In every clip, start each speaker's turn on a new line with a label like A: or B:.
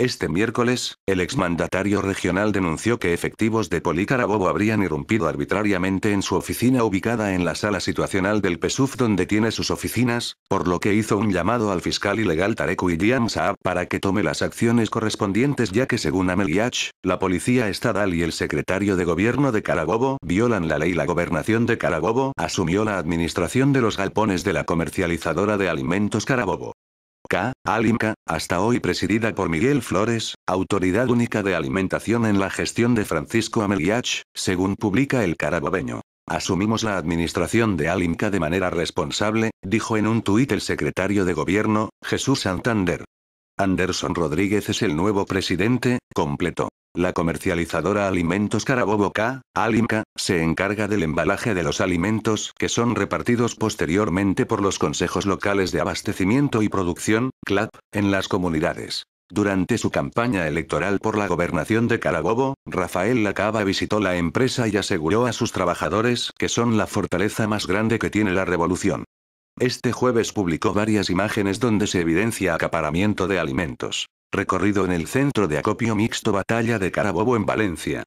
A: Este miércoles, el exmandatario regional denunció que efectivos de Policarabobo habrían irrumpido arbitrariamente en su oficina ubicada en la sala situacional del PSUF donde tiene sus oficinas, por lo que hizo un llamado al fiscal ilegal Tarek William Saab para que tome las acciones correspondientes ya que según Ameliach, la policía estatal y el secretario de gobierno de Carabobo violan la ley. La gobernación de Carabobo asumió la administración de los galpones de la comercializadora de alimentos Carabobo. K. Alimca, hasta hoy presidida por Miguel Flores, Autoridad Única de Alimentación en la gestión de Francisco Ameliach, según publica el carabobeño. Asumimos la administración de Alimca de manera responsable, dijo en un tuit el secretario de gobierno, Jesús Santander. Anderson Rodríguez es el nuevo presidente, completó. La comercializadora Alimentos Carabobo K, Alimca, se encarga del embalaje de los alimentos que son repartidos posteriormente por los consejos locales de abastecimiento y producción, CLAP, en las comunidades. Durante su campaña electoral por la gobernación de Carabobo, Rafael Lacaba visitó la empresa y aseguró a sus trabajadores que son la fortaleza más grande que tiene la revolución. Este jueves publicó varias imágenes donde se evidencia acaparamiento de alimentos. Recorrido en el centro de acopio mixto Batalla de Carabobo en Valencia.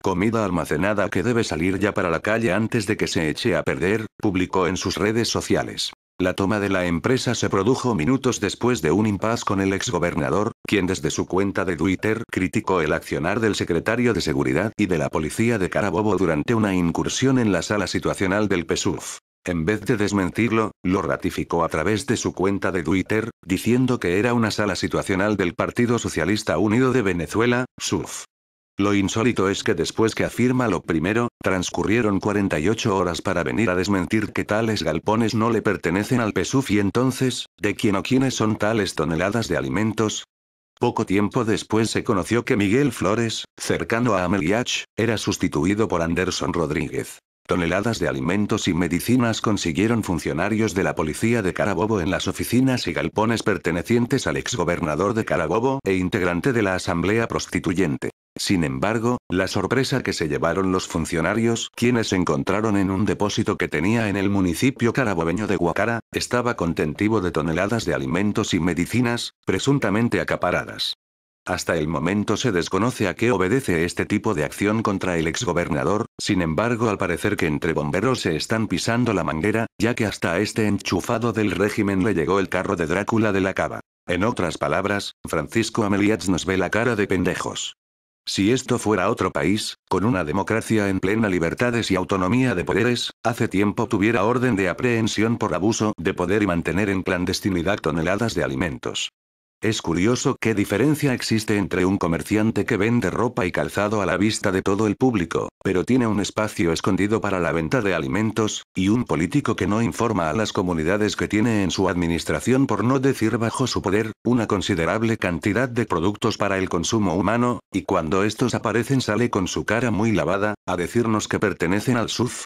A: Comida almacenada que debe salir ya para la calle antes de que se eche a perder, publicó en sus redes sociales. La toma de la empresa se produjo minutos después de un impasse con el exgobernador, quien desde su cuenta de Twitter criticó el accionar del secretario de Seguridad y de la policía de Carabobo durante una incursión en la sala situacional del PSUF. En vez de desmentirlo, lo ratificó a través de su cuenta de Twitter, diciendo que era una sala situacional del Partido Socialista Unido de Venezuela, SUF. Lo insólito es que después que afirma lo primero, transcurrieron 48 horas para venir a desmentir que tales galpones no le pertenecen al PSUF y entonces, ¿de quién o quiénes son tales toneladas de alimentos? Poco tiempo después se conoció que Miguel Flores, cercano a Ameliach, era sustituido por Anderson Rodríguez. Toneladas de alimentos y medicinas consiguieron funcionarios de la policía de Carabobo en las oficinas y galpones pertenecientes al exgobernador de Carabobo e integrante de la asamblea prostituyente. Sin embargo, la sorpresa que se llevaron los funcionarios, quienes encontraron en un depósito que tenía en el municipio carabobeño de Guacara, estaba contentivo de toneladas de alimentos y medicinas, presuntamente acaparadas. Hasta el momento se desconoce a qué obedece este tipo de acción contra el exgobernador, sin embargo al parecer que entre bomberos se están pisando la manguera, ya que hasta este enchufado del régimen le llegó el carro de Drácula de la cava. En otras palabras, Francisco Ameliats nos ve la cara de pendejos. Si esto fuera otro país, con una democracia en plena libertades y autonomía de poderes, hace tiempo tuviera orden de aprehensión por abuso de poder y mantener en clandestinidad toneladas de alimentos. Es curioso qué diferencia existe entre un comerciante que vende ropa y calzado a la vista de todo el público, pero tiene un espacio escondido para la venta de alimentos, y un político que no informa a las comunidades que tiene en su administración por no decir bajo su poder, una considerable cantidad de productos para el consumo humano, y cuando estos aparecen sale con su cara muy lavada, a decirnos que pertenecen al SUF,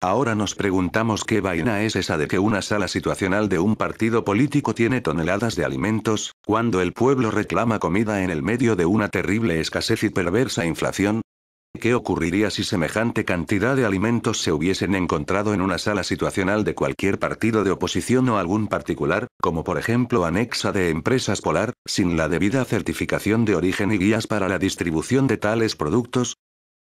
A: Ahora nos preguntamos qué vaina es esa de que una sala situacional de un partido político tiene toneladas de alimentos, cuando el pueblo reclama comida en el medio de una terrible escasez y perversa inflación. ¿Qué ocurriría si semejante cantidad de alimentos se hubiesen encontrado en una sala situacional de cualquier partido de oposición o algún particular, como por ejemplo anexa de empresas polar, sin la debida certificación de origen y guías para la distribución de tales productos?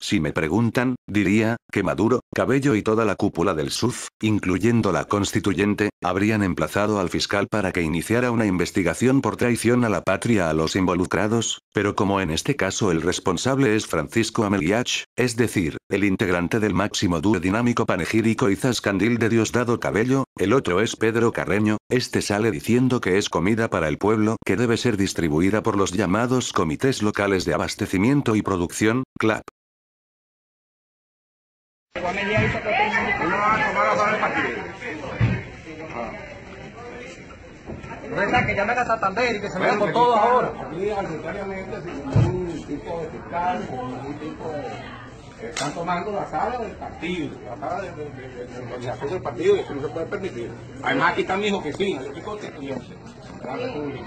A: Si me preguntan, diría, que Maduro, Cabello y toda la cúpula del SUF, incluyendo la constituyente, habrían emplazado al fiscal para que iniciara una investigación por traición a la patria a los involucrados, pero como en este caso el responsable es Francisco Ameliach, es decir, el integrante del máximo dúo dinámico panegírico y zascandil de Diosdado Cabello, el otro es Pedro Carreño, este sale diciendo que es comida para el pueblo que debe ser distribuida por los llamados comités locales de abastecimiento y producción, CLAP.
B: Está que llamen a Santander y que se vean con todos ahora.
C: Aquí arbitrariamente sin ningún tipo de fiscal, sin ningún tipo de... Están tomando la sala del partido, la sala de, de, de, de organización del partido y eso no se puede permitir. Además aquí está mi hijo que sí, yo soy constituyente de la República.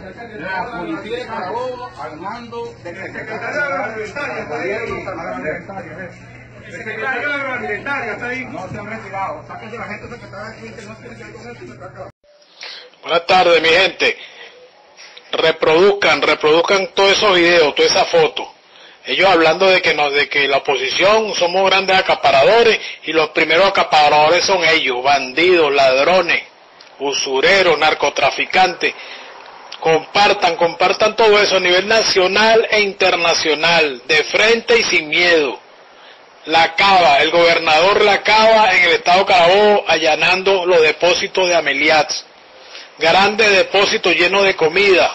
C: La policía de Carabobo al mando del secretario de la Alimentaria, el secretario de la Alimentaria está ahí. No se han retirado. Sáquense la gente está aquí que no tiene que con esto se acabando.
D: Buenas tardes, mi gente. reproduzcan, reproduzcan todos esos videos, todas esas fotos. Ellos hablando de que nos, de que la oposición somos grandes acaparadores y los primeros acaparadores son ellos, bandidos, ladrones, usureros, narcotraficantes. Compartan, compartan todo eso a nivel nacional e internacional, de frente y sin miedo. La Cava, el gobernador La Cava en el estado Carabobo allanando los depósitos de Ameliats. Grandes depósitos llenos de comida.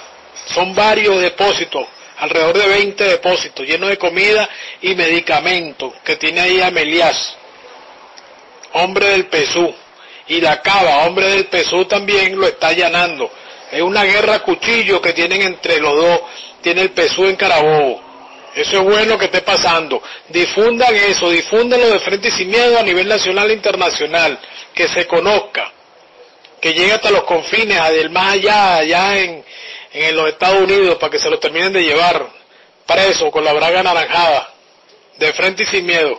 D: Son varios depósitos, alrededor de 20 depósitos llenos de comida y medicamentos que tiene ahí Amelias. Hombre del Pesú. Y La Cava, hombre del Pesú también lo está allanando. Es una guerra cuchillo que tienen entre los dos. Tiene el Pesú en Carabobo. Eso es bueno que esté pasando. Difundan eso, difúndanlo de frente y sin miedo a nivel nacional e internacional. Que se conozca. Que llegue hasta los confines, más allá, allá en, en los Estados Unidos, para que se lo terminen de llevar preso con la braga anaranjada. De frente y sin miedo.